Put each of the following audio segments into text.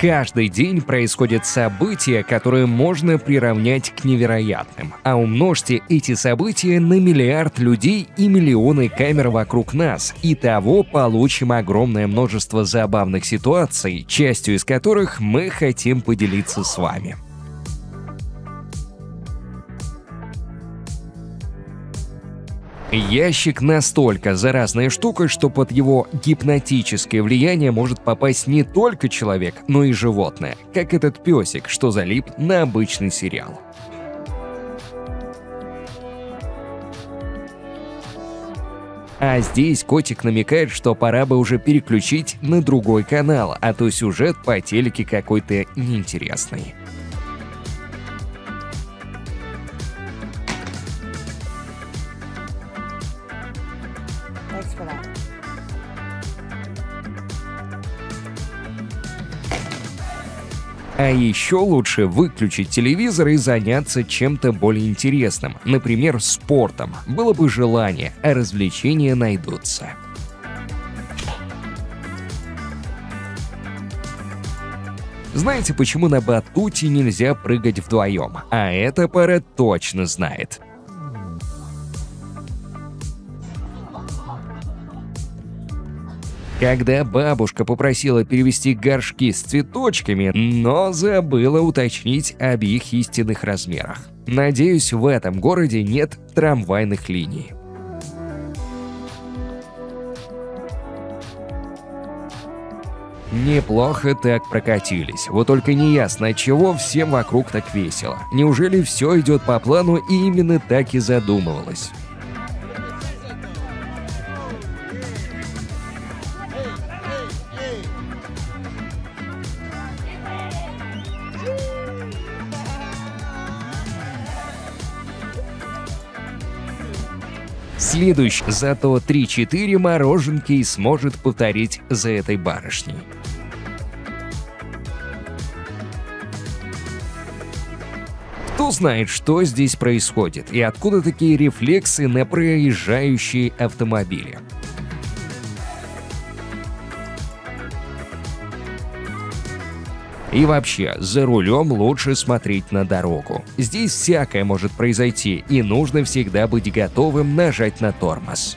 Каждый день происходят события, которые можно приравнять к невероятным. А умножьте эти события на миллиард людей и миллионы камер вокруг нас, и того получим огромное множество забавных ситуаций, частью из которых мы хотим поделиться с вами. Ящик настолько заразная штука, что под его гипнотическое влияние может попасть не только человек, но и животное, как этот песик, что залип на обычный сериал. А здесь котик намекает, что пора бы уже переключить на другой канал, а то сюжет по телеке какой-то неинтересный. А еще лучше выключить телевизор и заняться чем-то более интересным, например, спортом. Было бы желание, а развлечения найдутся. Знаете, почему на батуте нельзя прыгать вдвоем? А эта пара точно знает. Когда бабушка попросила перевести горшки с цветочками, но забыла уточнить об их истинных размерах. Надеюсь, в этом городе нет трамвайных линий. Неплохо так прокатились, вот только неясно, чего всем вокруг так весело. Неужели все идет по плану и именно так и задумывалось? Следующий, зато 3-4 мороженки сможет повторить за этой барышней. Кто знает, что здесь происходит и откуда такие рефлексы на проезжающие автомобили. И вообще, за рулем лучше смотреть на дорогу. Здесь всякое может произойти, и нужно всегда быть готовым нажать на тормоз.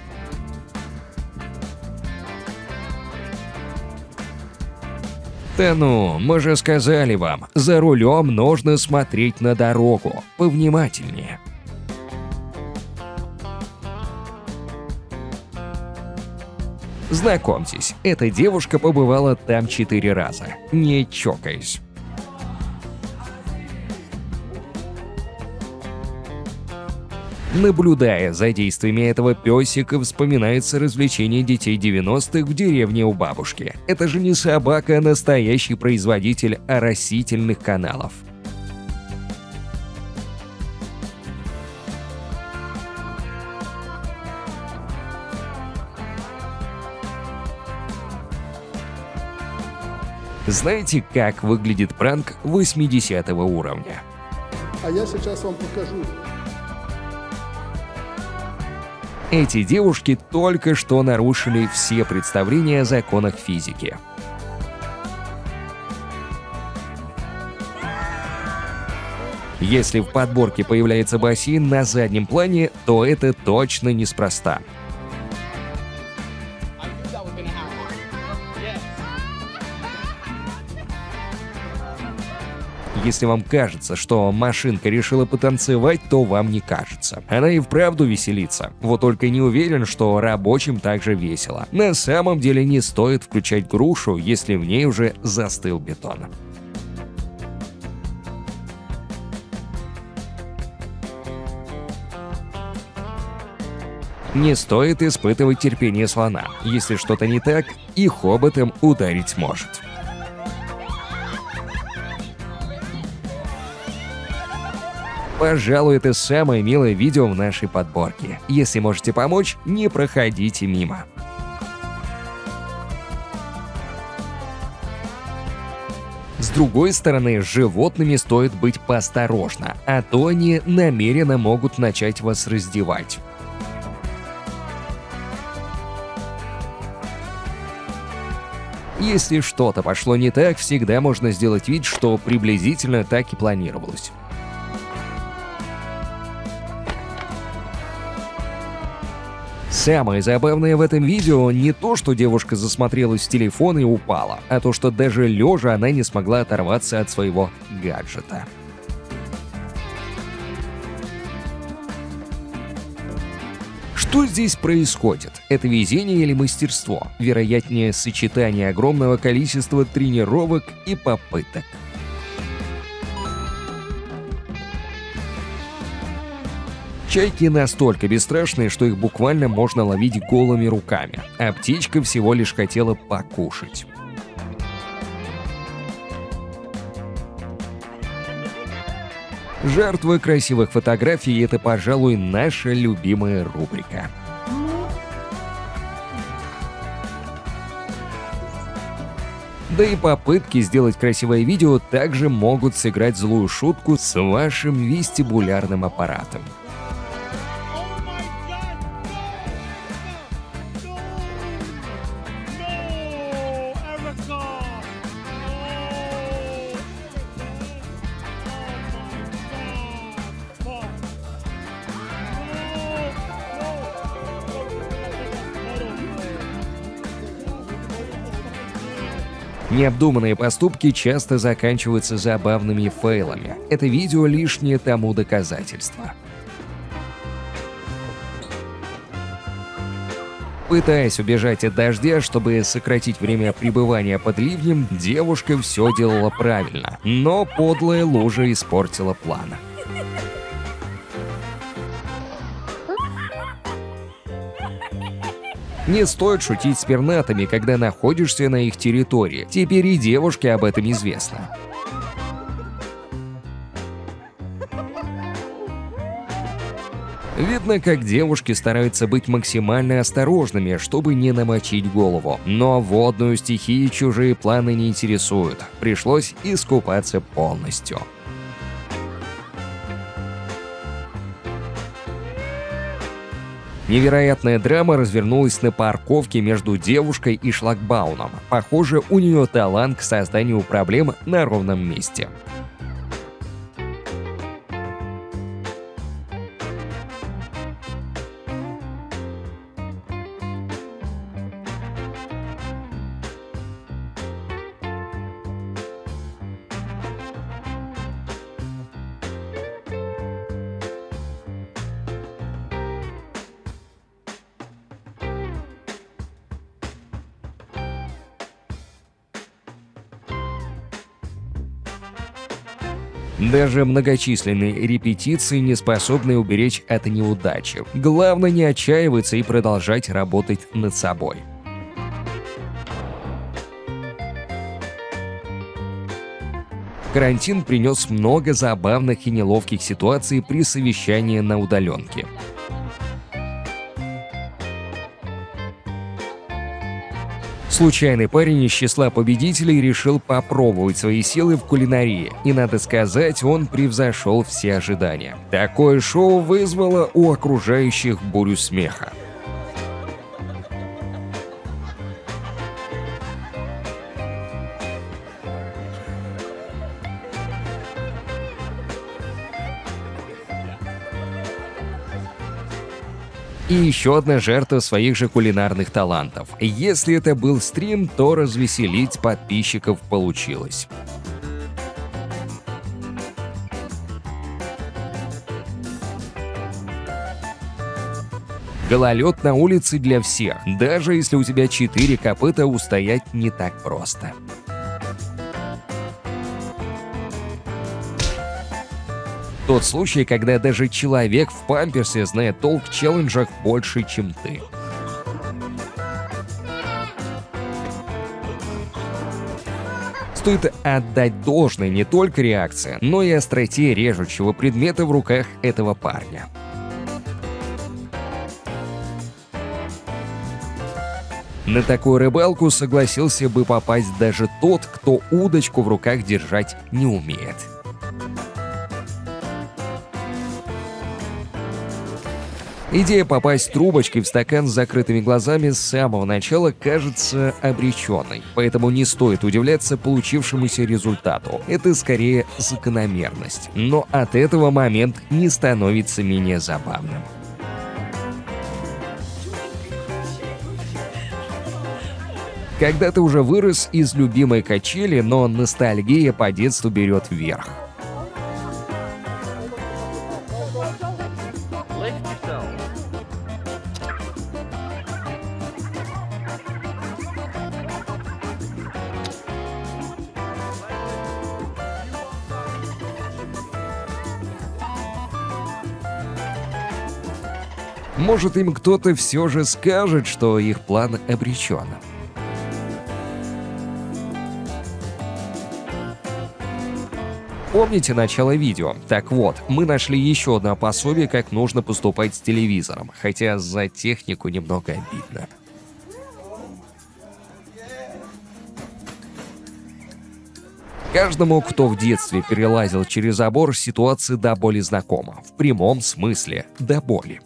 Да ну, мы же сказали вам, за рулем нужно смотреть на дорогу. Повнимательнее. Знакомьтесь, эта девушка побывала там четыре раза, не чокаясь. Наблюдая за действиями этого песика, вспоминается развлечение детей 90-х в деревне у бабушки. Это же не собака, а настоящий производитель оросительных каналов – Знаете, как выглядит пранк 80 уровня? А я сейчас вам покажу. Эти девушки только что нарушили все представления о законах физики. Если в подборке появляется бассейн на заднем плане, то это точно неспроста. Если вам кажется, что машинка решила потанцевать, то вам не кажется. Она и вправду веселится. Вот только не уверен, что рабочим также весело. На самом деле не стоит включать грушу, если в ней уже застыл бетон. Не стоит испытывать терпение слона. Если что-то не так, и хоботом ударить может. Пожалуй, это самое милое видео в нашей подборке. Если можете помочь, не проходите мимо. С другой стороны, с животными стоит быть поосторожно, а то они намеренно могут начать вас раздевать. Если что-то пошло не так, всегда можно сделать вид, что приблизительно так и планировалось. Самое забавное в этом видео не то, что девушка засмотрелась в телефон и упала, а то, что даже лежа она не смогла оторваться от своего гаджета. Что здесь происходит? Это везение или мастерство? Вероятнее, сочетание огромного количества тренировок и попыток. Чайки настолько бесстрашные, что их буквально можно ловить голыми руками, а птичка всего лишь хотела покушать. Жертвы красивых фотографий – это, пожалуй, наша любимая рубрика. Да и попытки сделать красивое видео также могут сыграть злую шутку с вашим вестибулярным аппаратом. Необдуманные поступки часто заканчиваются забавными фейлами. Это видео лишнее тому доказательство. Пытаясь убежать от дождя, чтобы сократить время пребывания под ливнем, девушка все делала правильно, но подлая лужа испортила план. Не стоит шутить с пернатами, когда находишься на их территории. Теперь и девушке об этом известно. Видно, как девушки стараются быть максимально осторожными, чтобы не намочить голову. Но водную стихию чужие планы не интересуют. Пришлось искупаться полностью. Невероятная драма развернулась на парковке между девушкой и шлагбауном. Похоже, у нее талант к созданию проблем на ровном месте. Даже многочисленные репетиции не способны уберечь от неудачи. Главное не отчаиваться и продолжать работать над собой. Карантин принес много забавных и неловких ситуаций при совещании на удаленке. Случайный парень из числа победителей решил попробовать свои силы в кулинарии, и, надо сказать, он превзошел все ожидания. Такое шоу вызвало у окружающих бурю смеха. И еще одна жертва своих же кулинарных талантов. Если это был стрим, то развеселить подписчиков получилось. Гололед на улице для всех, даже если у тебя четыре копыта, устоять не так просто. Тот случай, когда даже человек в памперсе знает толк в челленджах больше, чем ты. Стоит отдать должное не только реакции, но и остроте режущего предмета в руках этого парня. На такую рыбалку согласился бы попасть даже тот, кто удочку в руках держать не умеет. Идея попасть трубочкой в стакан с закрытыми глазами с самого начала кажется обреченной, поэтому не стоит удивляться получившемуся результату. Это скорее закономерность. Но от этого момент не становится менее забавным. Когда ты уже вырос из любимой качели, но ностальгия по детству берет вверх. Может, им кто-то все же скажет, что их план обречен. Помните начало видео? Так вот, мы нашли еще одно пособие, как нужно поступать с телевизором, хотя за технику немного обидно. Каждому, кто в детстве перелазил через забор, ситуация до боли знакома. В прямом смысле до боли.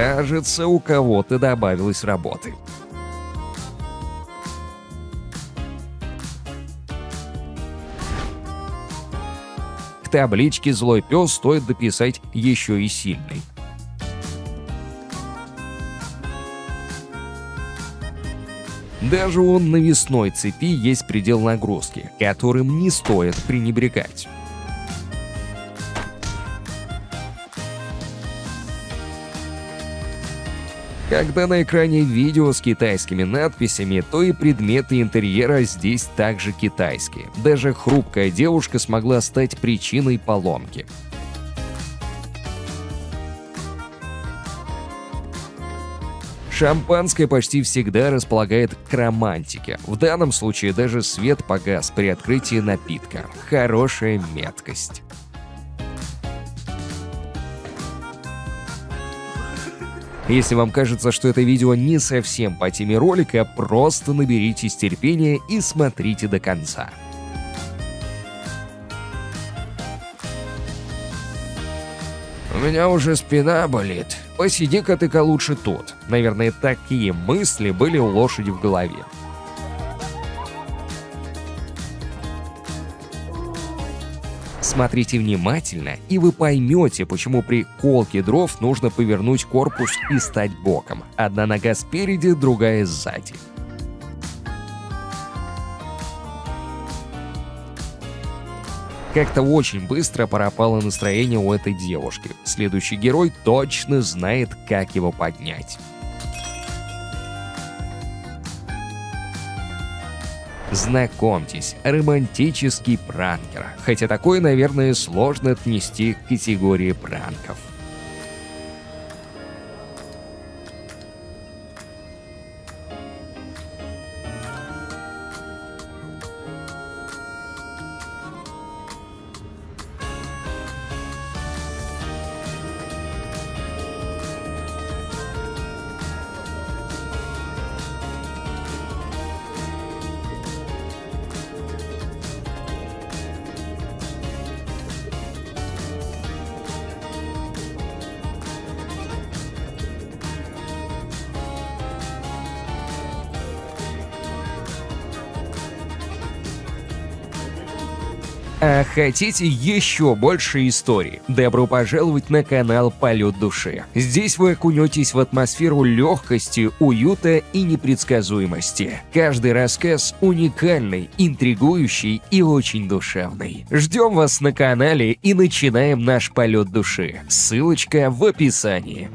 Кажется, у кого-то добавилось работы. К табличке «Злой пес» стоит дописать еще и «Сильный». Даже у навесной цепи есть предел нагрузки, которым не стоит пренебрегать. Когда на экране видео с китайскими надписями, то и предметы интерьера здесь также китайские. Даже хрупкая девушка смогла стать причиной поломки. Шампанское почти всегда располагает к романтике. В данном случае даже свет погас при открытии напитка. Хорошая меткость. Если вам кажется, что это видео не совсем по теме ролика, просто наберитесь терпения и смотрите до конца. У меня уже спина болит. Посиди-ка ты-ка лучше тут. Наверное, такие мысли были у лошади в голове. Смотрите внимательно, и вы поймете, почему при колке дров нужно повернуть корпус и стать боком. Одна нога спереди, другая сзади. Как-то очень быстро пропало настроение у этой девушки. Следующий герой точно знает, как его поднять. Знакомьтесь, романтический пранкер. Хотя такое, наверное, сложно отнести к категории пранков. А хотите еще больше историй? Добро пожаловать на канал Полет души. Здесь вы окунетесь в атмосферу легкости, уюта и непредсказуемости. Каждый рассказ уникальный, интригующий и очень душевный. Ждем вас на канале и начинаем наш полет души. Ссылочка в описании.